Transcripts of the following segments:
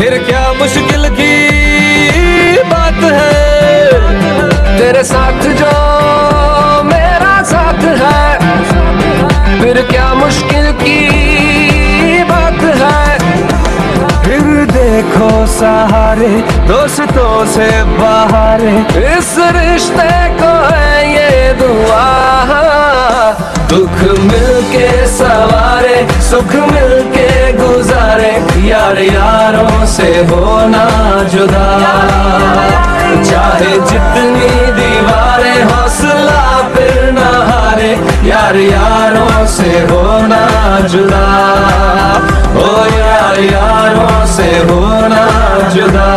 फिर क्या मुश्किल की बात है? तेरे साथ जो मेरा साथ है, फिर क्या मुश्किल की बात है? फिर देखो सहारे, दोस्तों से बाहर। इस रिश्ते को है ये दुआ। दुख मिलके सवारे, सुख मिलके गुजारे, यार यारों से होना जुदा। चाहे जितनी दीवारें हौसला फिर न हारे, यार यारों से होना जुदा। ओ यार यारों से होना जुदा।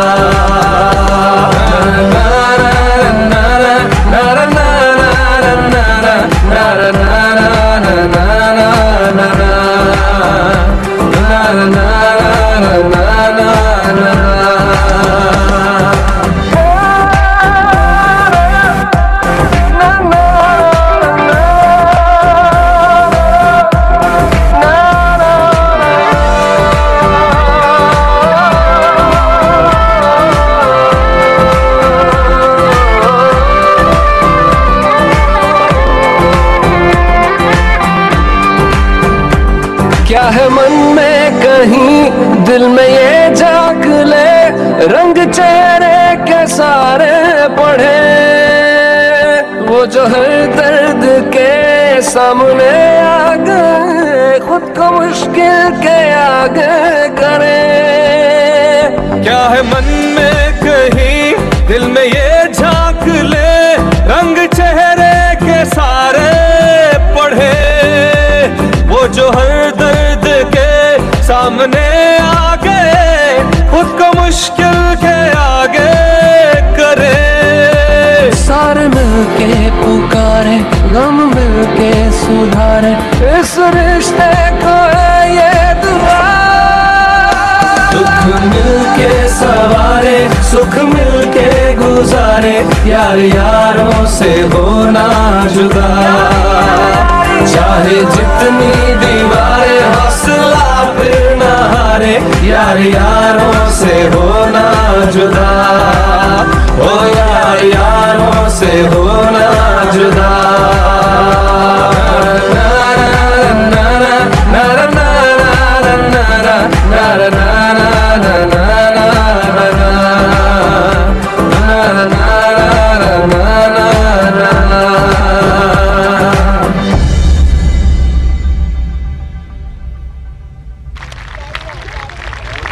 क्या है सामने आ गए खुद को मुश्किल के आगे करे। क्या है मन में कहीं दिल में ये झाँक ले? रंग चेहरे के सारे पढ़े। वो जो हर दर्द के सामने आ गए सुधारे इस रिश्ते को है ये दुआ दुख मिलके सवारे, सुख मिलके गुजारे यार यारों से होना जुदा। चाहे जितनी दीवारें हौसला फिर न हारे यार यारों से होना जुदा। ओ यार यारों से होना जुदा।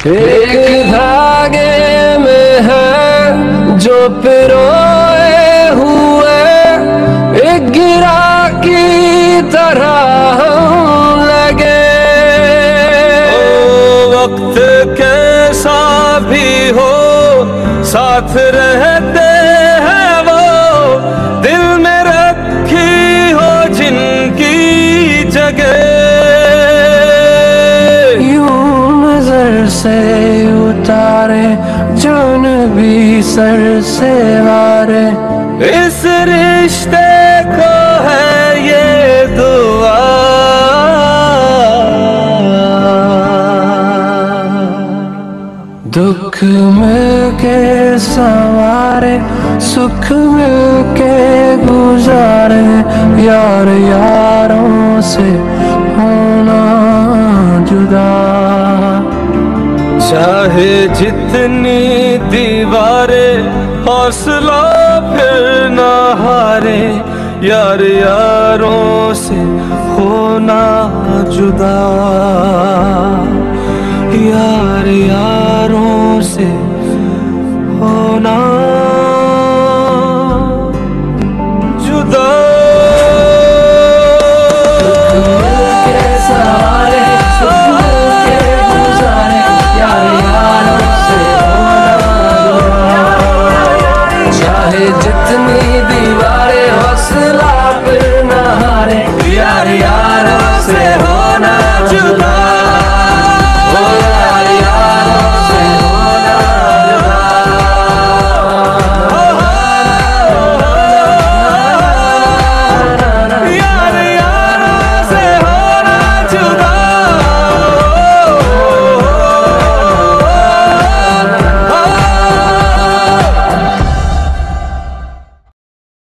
एक धागे में है जो पिरोए हुए, एक गिरा की तरह लगे। ओ वक्त कैसा भी हो, साथ रहते हैं वो। दिल में रखी हो जिनकी जगह। सर से वारे इस रिश्ते को है ये दुआ। दुख में के सवारे, सुख में के गुजारे, यार यारों से चाहे जितनी दीवारें हौसला फिर न हारे यार यारों से होना जुदा। यार